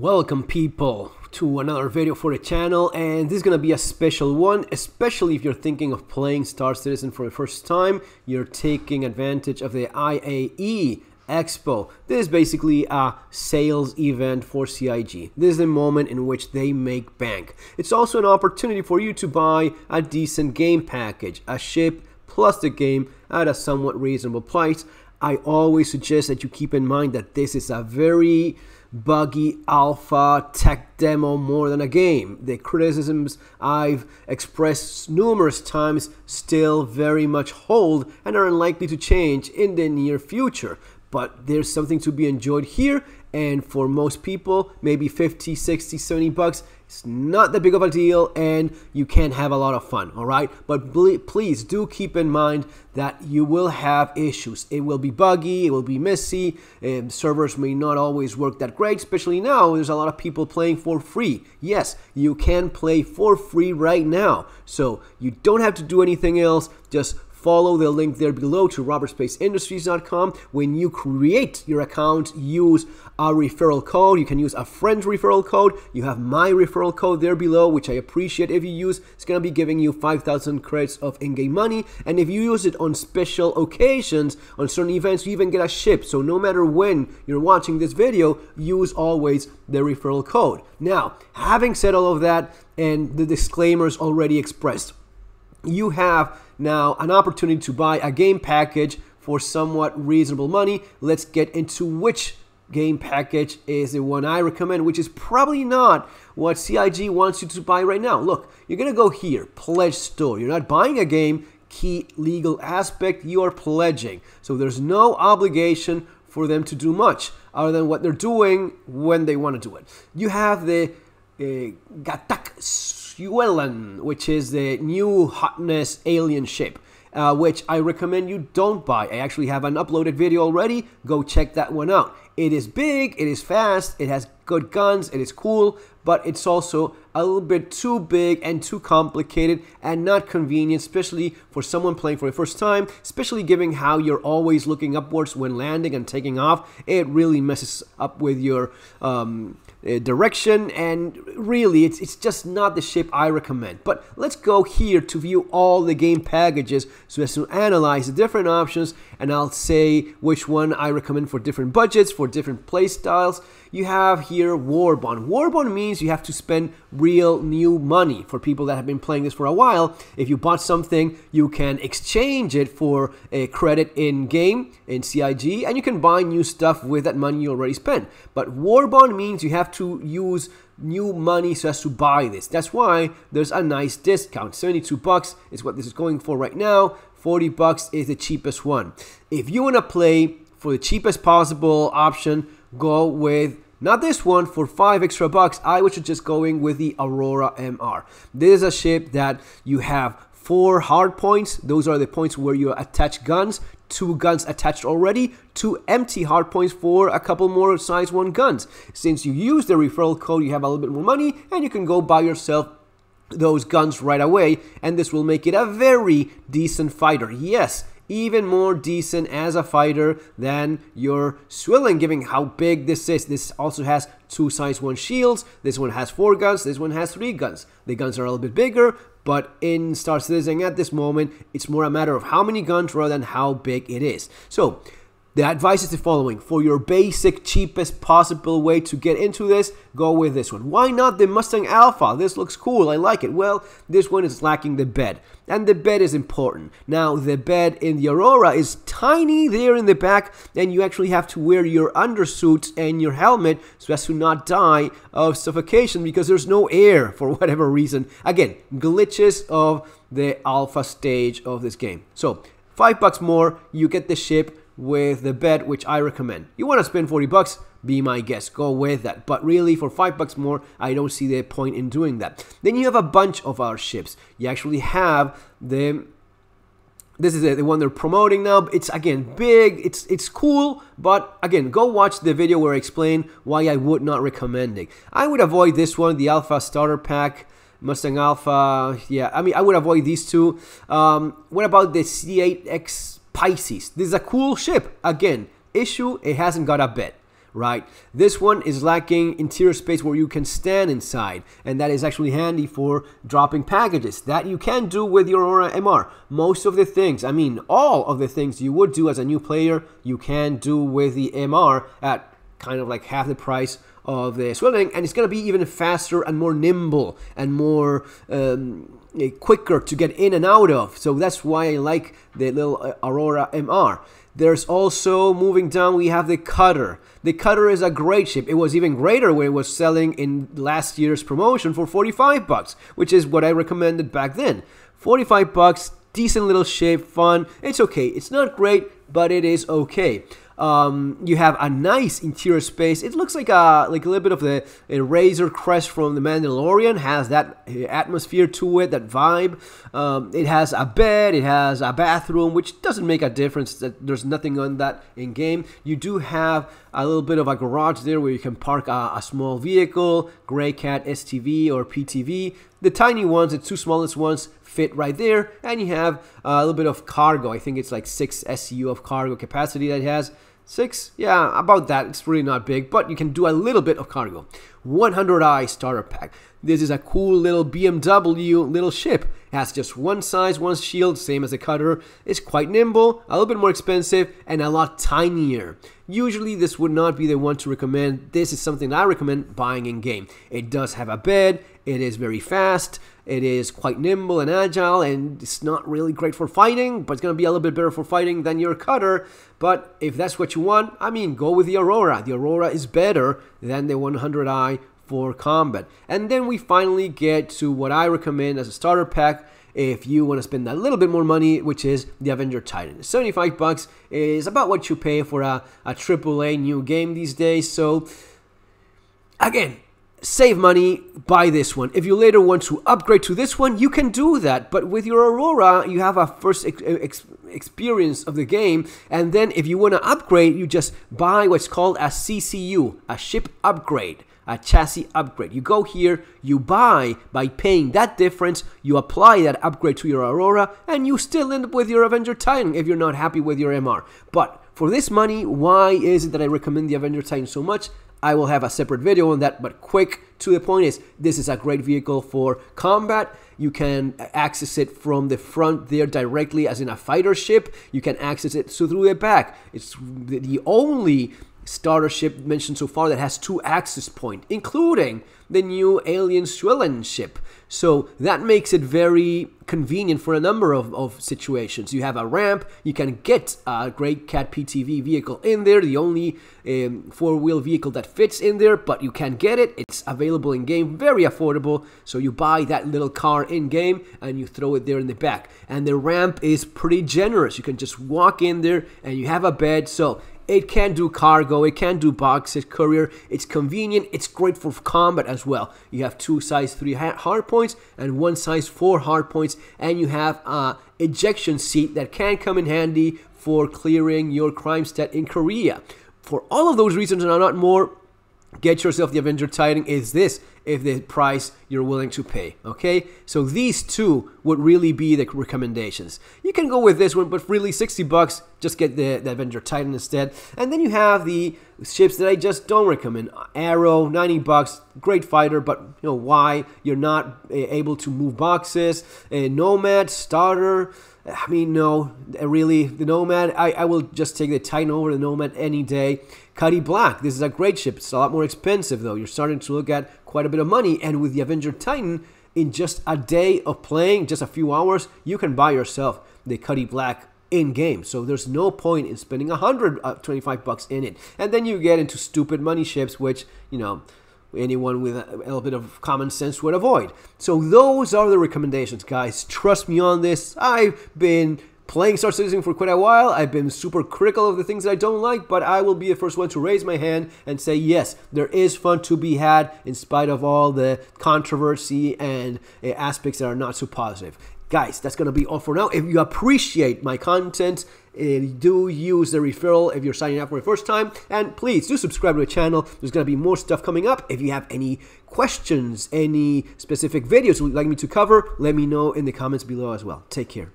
Welcome people to another video for the channel and this is gonna be a special one especially if you're thinking of playing Star Citizen for the first time you're taking advantage of the IAE Expo. This is basically a sales event for CIG. This is the moment in which they make bank. It's also an opportunity for you to buy a decent game package, a ship plus the game at a somewhat reasonable price. I always suggest that you keep in mind that this is a very buggy alpha tech demo more than a game. The criticisms I've expressed numerous times still very much hold and are unlikely to change in the near future. But there's something to be enjoyed here and for most people maybe 50 60 70 bucks it's not that big of a deal and you can have a lot of fun all right? But please do keep in mind that you will have issues. It will be buggy it will be messy and servers may not always work that great especially now there's a lot of people playing for free. Yes you can play for free right now. So you don't have to do anything else just follow the link there below to robertsspaceindustries.com. When you create your account, use a referral code. You can use a friend's referral code. You have my referral code there below, which I appreciate if you use. It's going to be giving you 5,000 credits of in-game money. And if you use it on special occasions, on certain events, you even get a ship. So no matter when you're watching this video, use always the referral code. Now, having said all of that and the disclaimers already expressed, you have now an opportunity to buy a game package for somewhat reasonable money. Let's get into which game package is the one I recommend, which is probably not what CIG wants you to buy right now. Look, you're going to go here, pledge store. You're not buying a game, key legal aspect, you are pledging. So there's no obligation for them to do much other than what they're doing when they want to do it. You have the uh, Gatac Syulen, which is the new hotness alien ship. Uh, which I recommend you don't buy. I actually have an uploaded video already. Go check that one out. It is big, it is fast, it has good guns, it is cool, but it's also a little bit too big and too complicated and not convenient, especially for someone playing for the first time, especially given how you're always looking upwards when landing and taking off. It really messes up with your um, uh, direction and really it's, it's just not the shape I recommend. But let's go here to view all the game packages so as to analyze the different options and I'll say which one I recommend for different budgets, for different play styles. You have here War Bond. Warbond means you have to spend real new money for people that have been playing this for a while. If you bought something, you can exchange it for a credit in game in CIG and you can buy new stuff with that money you already spent. But War Bond means you have to use new money so as to buy this. That's why there's a nice discount. 72 bucks is what this is going for right now. 40 bucks is the cheapest one. If you want to play for the cheapest possible option, go with not this one for five extra bucks. I was just going with the Aurora MR. This is a ship that you have four hard points. Those are the points where you attach guns two guns attached already, two empty hard points for a couple more size 1 guns. Since you use the referral code, you have a little bit more money and you can go buy yourself those guns right away and this will make it a very decent fighter. Yes, even more decent as a fighter than your Syulen, given how big this is. This also has two size 1 shields. This one has 4 guns. This one has 3 guns. The guns are a little bit bigger, but in Star Citizen at this moment, it's more a matter of how many guns rather than how big it is. So the advice is the following. For your basic, cheapest possible way to get into this, go with this one. Why not the Mustang Alpha? This looks cool. I like it. Well, this one is lacking the bed. And the bed is important. Now, the bed in the Aurora is tiny there in the back, and you actually have to wear your undersuit and your helmet so as to not die of suffocation because there's no air for whatever reason. Again, glitches of the alpha stage of this game. So, five bucks more, you get the ship with the bed, which I recommend. You want to spend 40 bucks? Be my guest, go with that. But really, for 5 bucks more, I don't see the point in doing that. Then you have a bunch of our ships. You actually have the this is the one they're promoting now. It's again big. It's it's cool, but again, go watch the video where I explain why I would not recommend it. I would avoid this one, the Alpha Starter Pack. Mustang Alpha, yeah, I mean, I would avoid these two. Um, what about the C8X Pisces. This is a cool ship. Again, issue, it hasn't got a bed. right? This one is lacking interior space where you can stand inside, and that is actually handy for dropping packages. That you can do with your Aurora MR. Most of the things, I mean, all of the things you would do as a new player, you can do with the MR at kind of like half the price of the Syulen, and it's going to be even faster and more nimble and more um, quicker to get in and out of. So that's why I like the little uh, Aurora MR. There's also moving down, we have the Cutter. The Cutter is a great ship. It was even greater when it was selling in last year's promotion for 45 bucks, which is what I recommended back then. 45 bucks, decent little ship, fun. It's okay. It's not great, but it is okay. Um, you have a nice interior space. It looks like a like a little bit of the Razor Crest from the Mandalorian. Has that atmosphere to it, that vibe. Um, it has a bed. It has a bathroom, which doesn't make a difference. That there's nothing on that in game. You do have a little bit of a garage there where you can park a, a small vehicle, Greycat STV or PTV. The tiny ones, the two smallest ones, fit right there, and you have uh, a little bit of cargo. I think it's like six SCU of cargo capacity that it has. Six? Yeah, about that. It's really not big, but you can do a little bit of cargo. 100i starter pack. This is a cool little BMW little ship. It has just one size, one shield, same as the cutter. It's quite nimble, a little bit more expensive, and a lot tinier. Usually this would not be the one to recommend. This is something I recommend buying in game. It does have a bed, it is very fast, it is quite nimble and agile, and it's not really great for fighting, but it's going to be a little bit better for fighting than your cutter. But if that's what you want, I mean, go with the Aurora. The Aurora is better than the 100i for combat. And then we finally get to what I recommend as a starter pack if you want to spend a little bit more money, which is the Avenger Titan. 75 bucks is about what you pay for a, a AAA new game these days. So again, save money, buy this one. If you later want to upgrade to this one, you can do that. But with your Aurora, you have a first ex ex experience of the game. And then if you want to upgrade, you just buy what's called a CCU, a ship upgrade a chassis upgrade. You go here, you buy by paying that difference, you apply that upgrade to your Aurora, and you still end up with your Avenger Titan if you're not happy with your MR. But for this money, why is it that I recommend the Avenger Titan so much? I will have a separate video on that, but quick to the point is this is a great vehicle for combat. You can access it from the front there directly as in a fighter ship. You can access it through the back. It's the only starter ship mentioned so far that has two access points, including the new Alien Syulen ship. So that makes it very convenient for a number of, of situations. You have a ramp, you can get a Greycat PTV vehicle in there, the only um, four-wheel vehicle that fits in there, but you can get it. It's available in game, very affordable. So you buy that little car in game and you throw it there in the back. And the ramp is pretty generous. You can just walk in there and you have a bed. So it can do cargo, it can do boxes, courier. It's convenient, it's great for combat as well. You have two size 3 hard points and one size 4 hard points, and you have a ejection seat that can come in handy for clearing your crime stat in Korea. For all of those reasons and a lot more, get yourself the Avenger Titan is this if the price you're willing to pay okay? So these two would really be the recommendations. You can go with this one but really 60 bucks just get the, the Avenger Titan instead. And then you have the ships that I just don't recommend. Arrow 90 bucks great fighter but you know why? You're not eh, able to move boxes. A Nomad starter I mean, no, really, the Nomad, I, I will just take the Titan over the Nomad any day. Cutty Black, this is a great ship. It's a lot more expensive, though. You're starting to look at quite a bit of money. And with the Avenger Titan, in just a day of playing, just a few hours, you can buy yourself the Cutty Black in game. So there's no point in spending 125 uh, bucks in it. And then you get into stupid money ships, which, you know, anyone with a, little bit of common sense would avoid. So those are the recommendations, guys. Trust me on this. I've been playing Star Citizen for quite a while. I've been super critical of the things that I don't like, but I will be the first one to raise my hand and say, yes, there is fun to be had in spite of all the controversy and uh, aspects that are not so positive. Guys, that's going to be all for now. If you appreciate my content, uh, do use the referral if you're signing up for the first time. And please do subscribe to the channel. There's going to be more stuff coming up. If you have any questions, any specific videos you'd like me to cover, let me know in the comments below as well. Take care.